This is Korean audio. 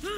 Huh!